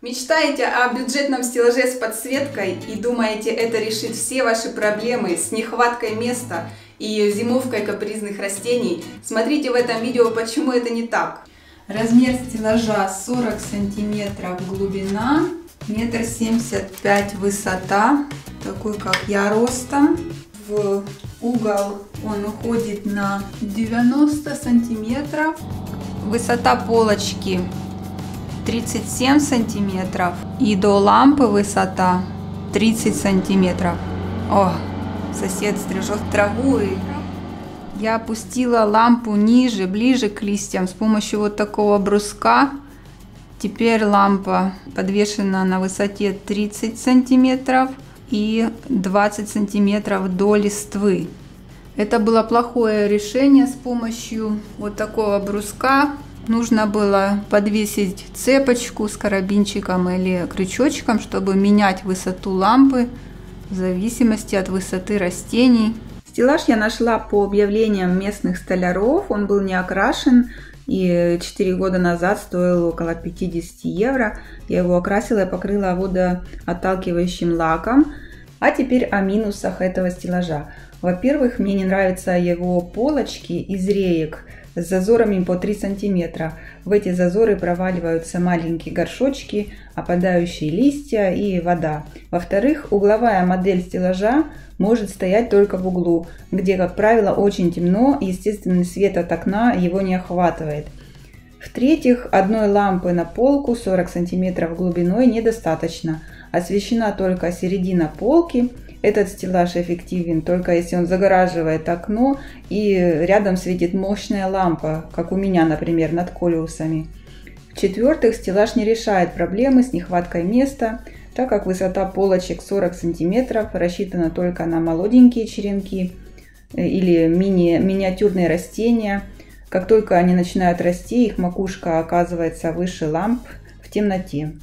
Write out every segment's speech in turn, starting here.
Мечтаете о бюджетном стеллаже с подсветкой и думаете, это решит все ваши проблемы с нехваткой места и зимовкой капризных растений? Смотрите в этом видео, почему это не так. Размер стеллажа 40 сантиметров глубина, метр семьдесят пять высота, такой как я ростом. В угол он уходит на 90 сантиметров. Высота полочки 37 сантиметров и до лампы высота 30 сантиметров. О, сосед стрижет траву и я опустила лампу ниже, ближе к листьям с помощью вот такого бруска. Теперь лампа подвешена на высоте 30 сантиметров и 20 сантиметров до листвы. Это было плохое решение с помощью вот такого бруска нужно было подвесить цепочку с карабинчиком или крючочком, чтобы менять высоту лампы в зависимости от высоты растений. Стеллаж я нашла по объявлениям местных столяров, он был не окрашен и 4 года назад стоил около 50 евро. Я его окрасила и покрыла водоотталкивающим лаком. А теперь о минусах этого стеллажа. Во-первых, мне не нравятся его полочки из реек с зазорами по 3 сантиметра. В эти зазоры проваливаются маленькие горшочки, опадающие листья и вода. Во-вторых, угловая модель стеллажа может стоять только в углу, где, как правило, очень темно, и естественный свет от окна его не охватывает. В-третьих, одной лампы на полку 40 см глубиной недостаточно. Освещена только середина полки – этот стеллаж эффективен только если он загораживает окно и рядом светит мощная лампа, как у меня, например, над колесами. В-четвертых, стеллаж не решает проблемы с нехваткой места, так как высота полочек 40 см рассчитана только на молоденькие черенки э, или мини, миниатюрные растения. Как только они начинают расти, их макушка оказывается выше ламп в темноте.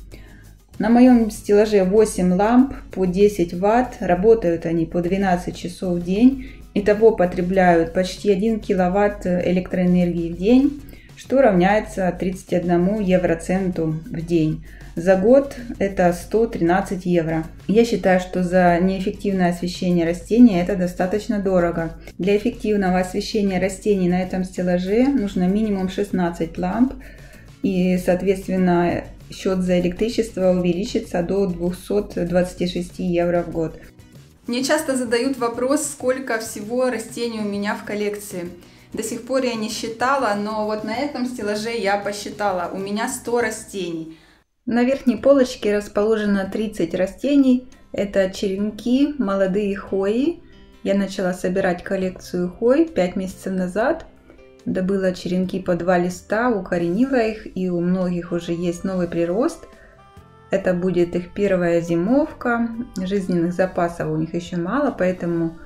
На моем стеллаже 8 ламп по 10 ватт. Работают они по 12 часов в день. Итого потребляют почти 1 киловатт электроэнергии в день, что равняется 31 евроценту в день. За год это 113 евро. Я считаю, что за неэффективное освещение растений это достаточно дорого. Для эффективного освещения растений на этом стеллаже нужно минимум 16 ламп. И, соответственно, счет за электричество увеличится до 226 евро в год. Мне часто задают вопрос, сколько всего растений у меня в коллекции. До сих пор я не считала, но вот на этом стеллаже я посчитала. У меня 100 растений. На верхней полочке расположено 30 растений. Это черенки, молодые хои. Я начала собирать коллекцию хой 5 месяцев назад – добыла черенки по два листа, укоренила их, и у многих уже есть новый прирост. Это будет их первая зимовка, жизненных запасов у них еще мало, поэтому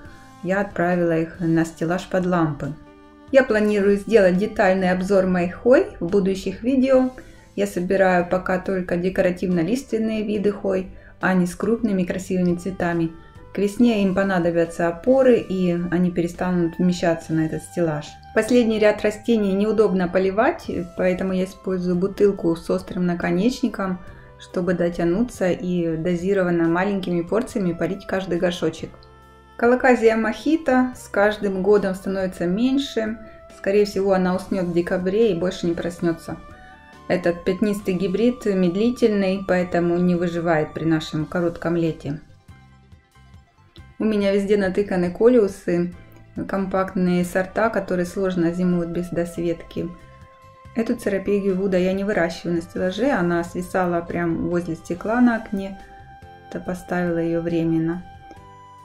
я отправила их на стеллаж под лампы. Я планирую сделать детальный обзор моих хой в будущих видео. Я собираю пока только декоративно-лиственные виды хой, а не с крупными красивыми цветами. К весне им понадобятся опоры и они перестанут вмещаться на этот стеллаж. Последний ряд растений неудобно поливать, поэтому я использую бутылку с острым наконечником, чтобы дотянуться и дозированно маленькими порциями парить каждый горшочек. Колоказия мохито с каждым годом становится меньше. Скорее всего, она уснет в декабре и больше не проснется. Этот пятнистый гибрид медлительный, поэтому не выживает при нашем коротком лете. У меня везде натыканы колиусы, компактные сорта, которые сложно зимуют без досветки. Эту церапегию Вуда я не выращиваю на стеллаже, она свисала прямо возле стекла на окне. Это поставила ее временно.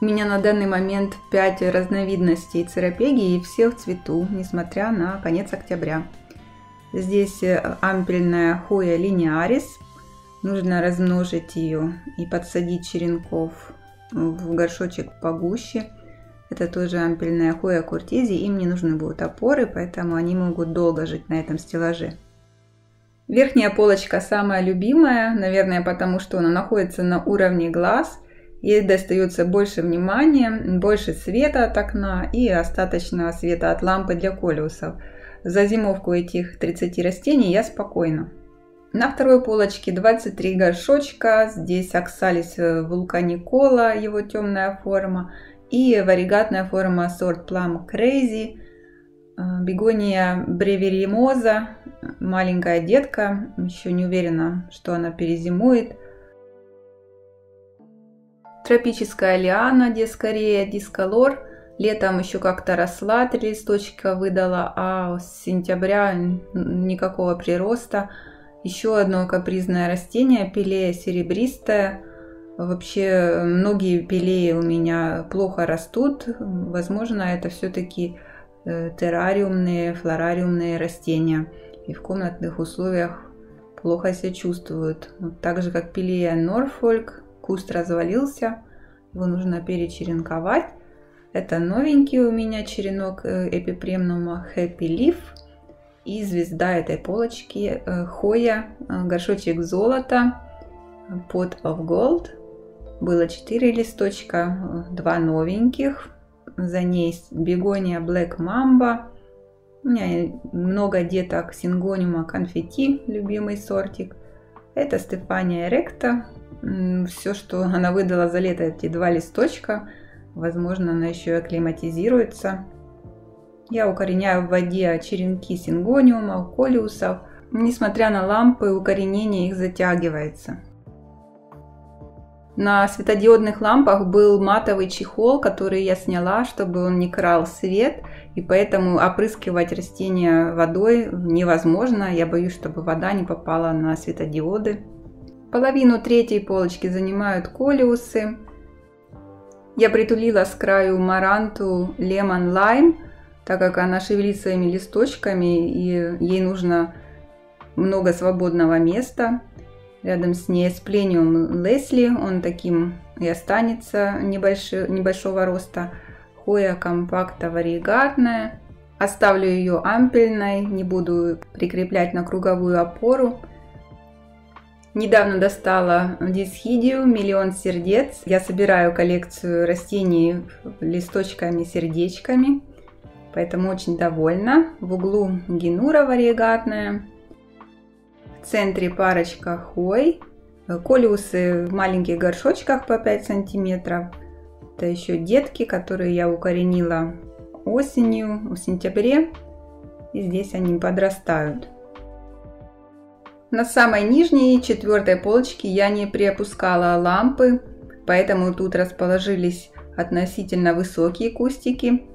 У меня на данный момент 5 разновидностей церапегии и все в цвету, несмотря на конец октября. Здесь э, ампельная хоя линеарис. Нужно размножить ее и подсадить черенков в горшочек погуще. Это тоже ампельная хуя куртизи, им не нужны будут опоры, поэтому они могут долго жить на этом стеллаже. Верхняя полочка самая любимая, наверное, потому что она находится на уровне глаз. Ей достается больше внимания, больше света от окна и остаточного света от лампы для колиусов. За зимовку этих 30 растений я спокойна. На второй полочке 23 горшочка. Здесь оксалис вулканикола, его темная форма. И варигатная форма сорт Plum Crazy. Бегония бреверимоза. Маленькая детка. Еще не уверена, что она перезимует. Тропическая лиана Дискорея дисколор. Летом еще как-то росла, три листочка выдала, а с сентября никакого прироста. Еще одно капризное растение, пилея серебристая. Вообще многие пилеи у меня плохо растут. Возможно, это все-таки э, террариумные, флорариумные растения. И в комнатных условиях плохо себя чувствуют. Так же, как пилея Норфольк, куст развалился, его нужно перечеренковать. Это новенький у меня черенок э, эпипремнума Happy Leaf. И звезда этой полочки э, Хоя, э, горшочек золота, Pot of Gold. Было 4 листочка, 2 новеньких. За ней бегония Black Mamba. У меня много деток сингониума конфетти, любимый сортик. Это Стефания Ректа. Все, что она выдала за лето, эти два листочка. Возможно, она еще и акклиматизируется. Я укореняю в воде черенки сингониума, колиусов. Несмотря на лампы, укоренение их затягивается. На светодиодных лампах был матовый чехол, который я сняла, чтобы он не крал свет, и поэтому опрыскивать растения водой невозможно. Я боюсь, чтобы вода не попала на светодиоды. Половину третьей полочки занимают колиусы. Я притулила с краю маранту Lemon Lime, так как она шевелит своими листочками и ей нужно много свободного места. Рядом с ней сплениум Лесли, он таким и останется небольшой, небольшого роста. Хоя компакта варигатная. Оставлю ее ампельной, не буду прикреплять на круговую опору. Недавно достала дисхидию «Миллион сердец». Я собираю коллекцию растений листочками-сердечками, поэтому очень довольна. В углу генура варигатная. В центре парочка хой. Колиусы в маленьких горшочках по 5 сантиметров. Это еще детки, которые я укоренила осенью, в сентябре. И здесь они подрастают. На самой нижней четвертой полочке я не приопускала лампы, поэтому тут расположились относительно высокие кустики.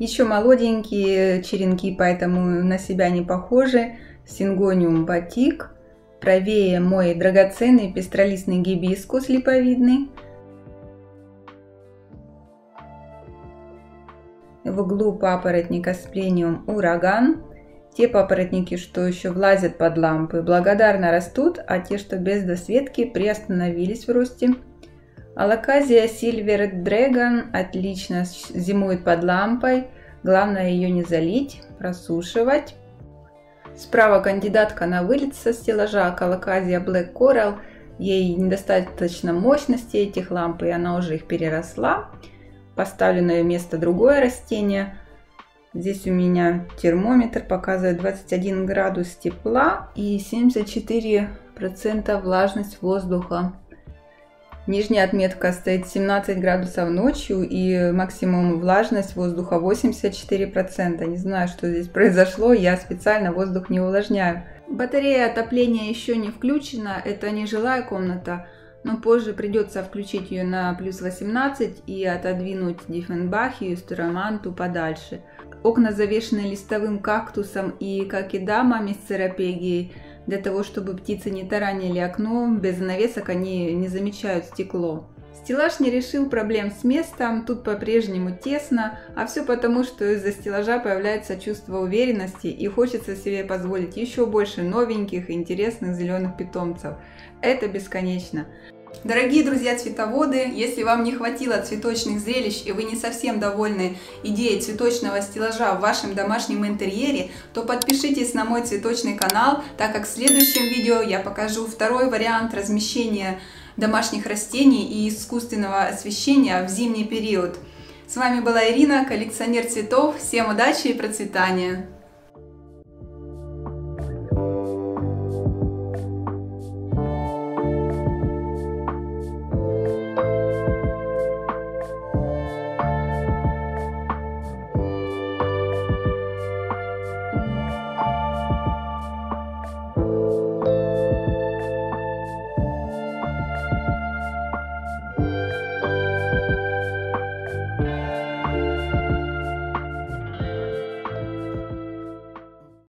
Еще молоденькие черенки, поэтому на себя не похожи. Сингониум батик. Правее мой драгоценный пестролистный гибискус липовидный. В углу папоротника сплениум ураган. Те папоротники, что еще влазят под лампы, благодарно растут, а те, что без досветки, приостановились в росте. Алаказия Silver Dragon отлично зимует под лампой. Главное ее не залить, просушивать. Справа кандидатка на вылет со стеллажа Калаказия Black Coral. Ей недостаточно мощности этих ламп, и она уже их переросла. Поставлю на ее место другое растение – Здесь у меня термометр показывает 21 градус тепла и 74% влажность воздуха. Нижняя отметка стоит 17 градусов ночью и максимум влажность воздуха 84%. Не знаю, что здесь произошло, я специально воздух не увлажняю. Батарея отопления еще не включена, это не жилая комната, но позже придется включить ее на плюс 18 и отодвинуть Диффенбахию и Стураманту подальше. Окна завешены листовым кактусом и кокидамами с церапегией. Для того, чтобы птицы не таранили окно, без навесок они не замечают стекло. Стеллаж не решил проблем с местом, тут по-прежнему тесно, а все потому, что из-за стеллажа появляется чувство уверенности и хочется себе позволить еще больше новеньких интересных зеленых питомцев. Это бесконечно. Дорогие друзья цветоводы, если вам не хватило цветочных зрелищ и вы не совсем довольны идеей цветочного стеллажа в вашем домашнем интерьере, то подпишитесь на мой цветочный канал, так как в следующем видео я покажу второй вариант размещения домашних растений и искусственного освещения в зимний период. С вами была Ирина, коллекционер цветов. Всем удачи и процветания!